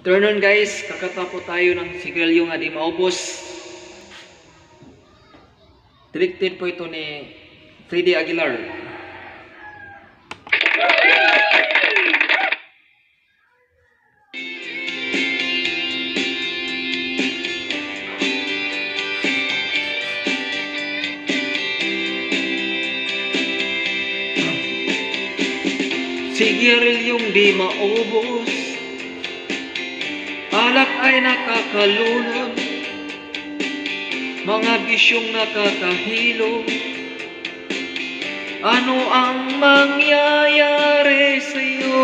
Afternoon guys, kakatapo tayo ng sigarilyo nga di maubos. Directed po ito ni Freddy Aguilar. Sigirilyong di maubos Alak ay nakakalunod. Mga bisyong nakakahilo. Ano ang mangyayari sa'yo?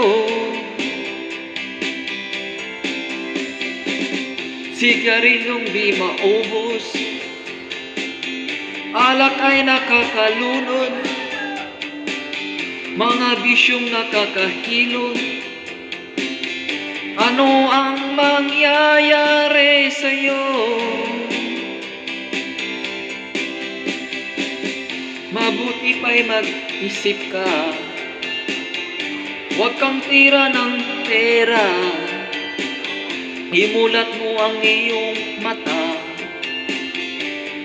Sigarilyong di maubos. Alak ay nakakalunod. Mga bisyong nakakahilo. Ano ang mangyayari sa'yo? Mabuti pa'y mag-isip ka. Huwag kang tira ng pera. Imulat mo ang iyong mata.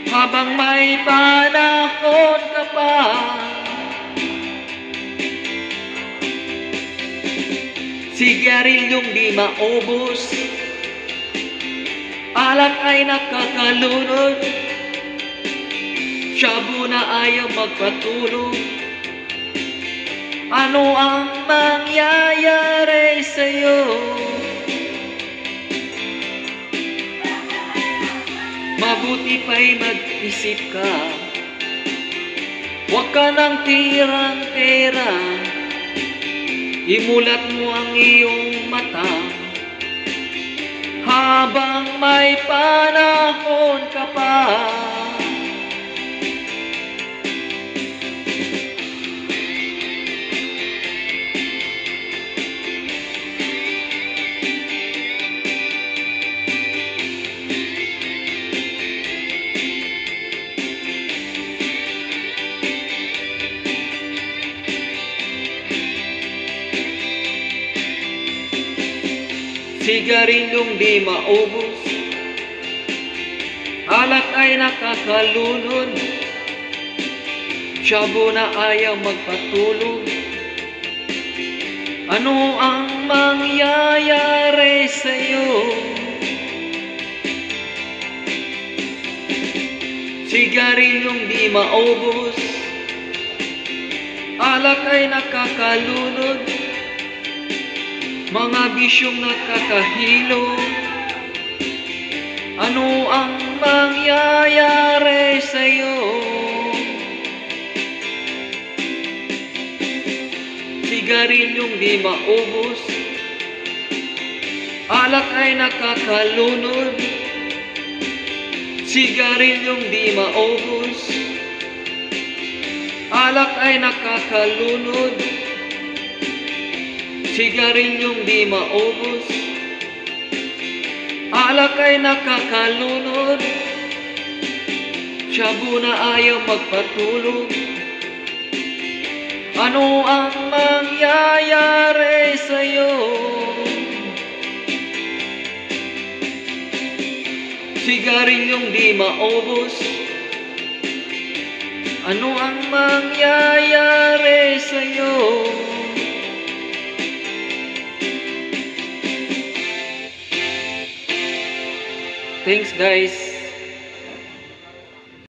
Habang may panahon ka pa. Sigarilyong di maubos Alak ay nakakalunod. Shabu na ayaw magpatulog. Ano ang mangyayari sa'yo? Mabuti pa'y mag-isip ka. Huwag ka nang tirang tera Imulat mo ang iyong mata Habang may Sigarilyong di maubos. Alak ay nakakalunod Shabu na ayaw magpatulog Ano ang mangyayari sa'yo? Sigarilyong di maubos. Alak ay nakakalunod mga bisyong nakakahilo Ano ang mangyayari sa'yo? Sigarilyong di maubos Alak ay nakakalunod Sigarilyong di maubos Alak ay nakakalunod Sigarilyong di maubos Alak ay nakakalunod Shabu na ayaw magpatulog Ano ang mangyayari sa'yo? Sigarilyong di maubos Ano ang mangyayari sa'yo? Thanks guys.